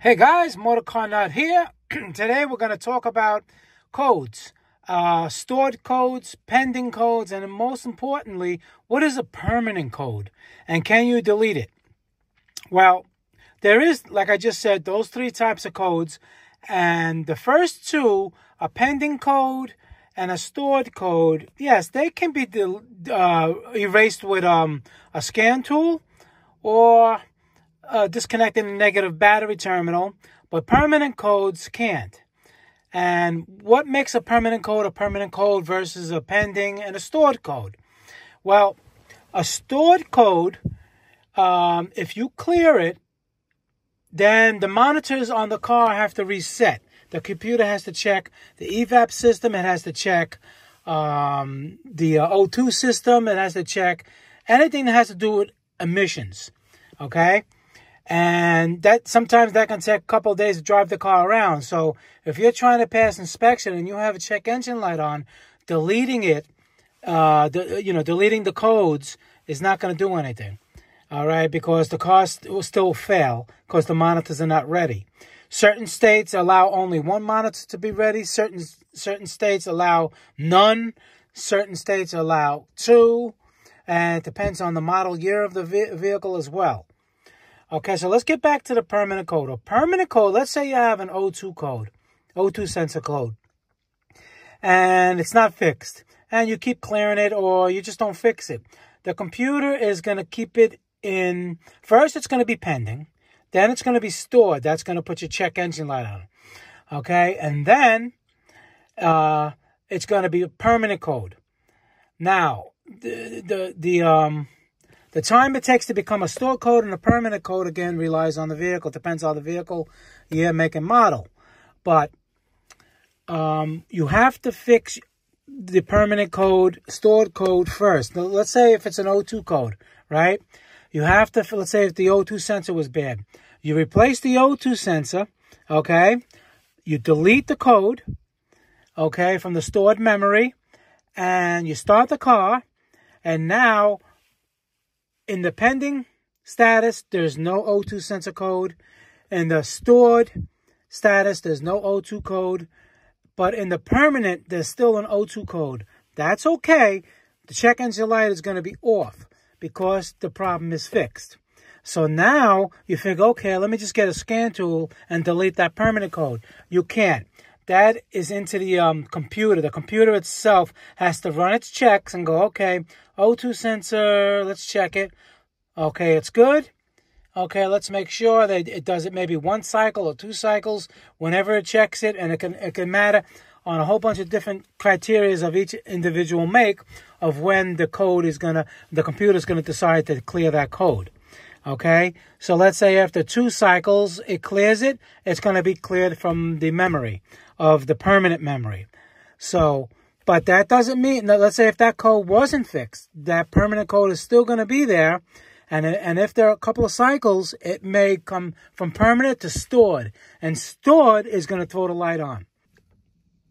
Hey guys, Motor Car Nut here. Today we're going to talk about codes, uh, stored codes, pending codes, and most importantly, what is a permanent code and can you delete it? Well, there is, like I just said, those three types of codes, and the first two, a pending code and a stored code, yes, they can be uh, erased with um, a scan tool or uh, disconnecting the negative battery terminal, but permanent codes can't. And what makes a permanent code a permanent code versus a pending and a stored code? Well, a stored code, um, if you clear it, then the monitors on the car have to reset. The computer has to check the evap system. It has to check um, the uh, O2 system. It has to check anything that has to do with emissions. Okay and that sometimes that can take a couple days to drive the car around. So if you're trying to pass inspection and you have a check engine light on, deleting it, uh, the, you know, deleting the codes is not going to do anything. All right, because the car will still fail because the monitors are not ready. Certain states allow only one monitor to be ready. Certain certain states allow none. Certain states allow two, and it depends on the model year of the vehicle as well. Okay, so let's get back to the permanent code. A permanent code, let's say you have an O2 code, O2 sensor code, and it's not fixed, and you keep clearing it or you just don't fix it. The computer is going to keep it in, first it's going to be pending, then it's going to be stored. That's going to put your check engine light on. Okay, and then uh, it's going to be a permanent code. Now, the, the, the, um, the time it takes to become a store code and a permanent code, again, relies on the vehicle. Depends on the vehicle, year, make, and model. But um, you have to fix the permanent code, stored code first. Now, let's say if it's an O2 code, right? You have to, let's say if the O2 sensor was bad. You replace the O2 sensor, okay? You delete the code, okay, from the stored memory, and you start the car, and now in the pending status, there's no O2 sensor code. In the stored status, there's no O2 code. But in the permanent, there's still an O2 code. That's okay. The check engine light is going to be off because the problem is fixed. So now you think, okay, let me just get a scan tool and delete that permanent code. You can't. That is into the um, computer. The computer itself has to run its checks and go, okay, O2 sensor, let's check it. Okay, it's good. Okay, let's make sure that it does it maybe one cycle or two cycles whenever it checks it, and it can it can matter on a whole bunch of different criterias of each individual make of when the code is gonna the computer is gonna decide to clear that code. Okay, so let's say after two cycles it clears it, it's gonna be cleared from the memory of the permanent memory. So but that doesn't mean, let's say if that code wasn't fixed, that permanent code is still going to be there. And, and if there are a couple of cycles, it may come from permanent to stored. And stored is going to throw the light on.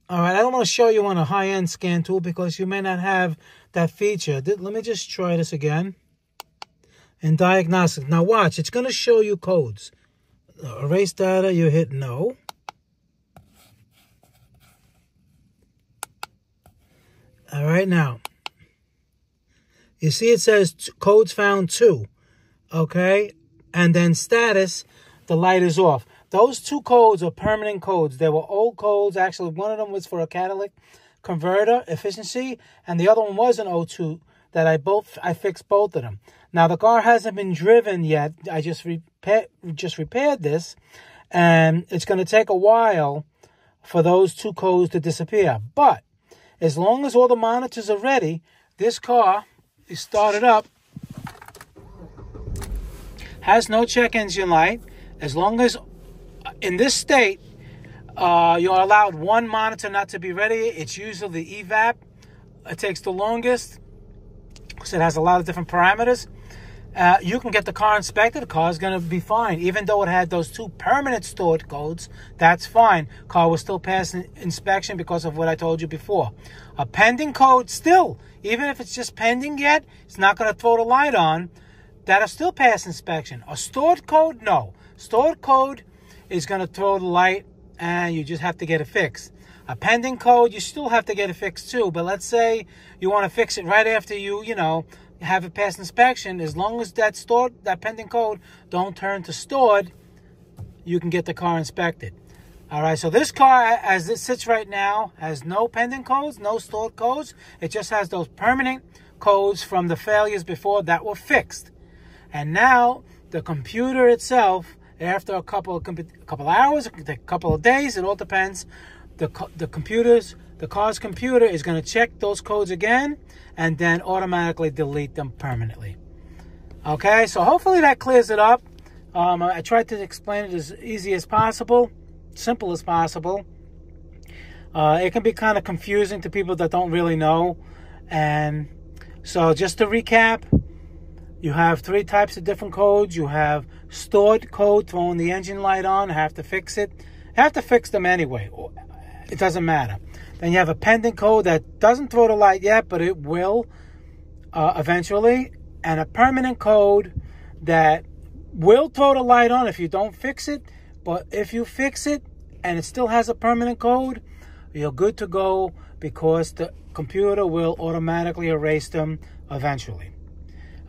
All right, I don't want to show you on a high-end scan tool because you may not have that feature. Let me just try this again. In diagnostic. Now watch, it's going to show you codes. Erase data, you hit no. All right, now, you see it says codes found two, okay? And then status, the light is off. Those two codes are permanent codes. They were old codes. Actually, one of them was for a catalytic converter efficiency, and the other one was an O2 that I both I fixed both of them. Now the car hasn't been driven yet. I just repair, just repaired this, and it's going to take a while for those two codes to disappear. But as long as all the monitors are ready, this car is started up, has no check engine light. As long as in this state, uh, you're allowed one monitor not to be ready. It's usually the evap. It takes the longest because it has a lot of different parameters uh, you can get the car inspected. The car is going to be fine. Even though it had those two permanent stored codes, that's fine. Car will still pass inspection because of what I told you before. A pending code, still, even if it's just pending yet, it's not going to throw the light on. That'll still pass inspection. A stored code, no. Stored code is going to throw the light and you just have to get it fixed. A pending code, you still have to get it fixed too. But let's say you want to fix it right after you, you know, have it pass inspection. As long as that stored, that pending code don't turn to stored, you can get the car inspected. All right, so this car, as it sits right now, has no pending codes, no stored codes. It just has those permanent codes from the failures before that were fixed. And now the computer itself, after a couple a couple hours, a couple of days, it all depends. The the computers, the car's computer is going to check those codes again, and then automatically delete them permanently. Okay, so hopefully that clears it up. Um, I tried to explain it as easy as possible, simple as possible. Uh, it can be kind of confusing to people that don't really know. And so, just to recap, you have three types of different codes. You have stored code, throwing the engine light on, have to fix it. Have to fix them anyway. It doesn't matter. Then you have a pending code that doesn't throw the light yet, but it will uh, eventually. And a permanent code that will throw the light on if you don't fix it. But if you fix it and it still has a permanent code, you're good to go because the computer will automatically erase them eventually.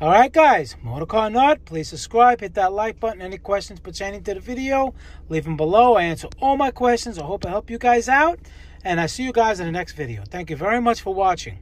All right, guys, Motorcar Nut, please subscribe, hit that like button. Any questions pertaining to the video, leave them below. I answer all my questions. I hope I help you guys out, and I see you guys in the next video. Thank you very much for watching.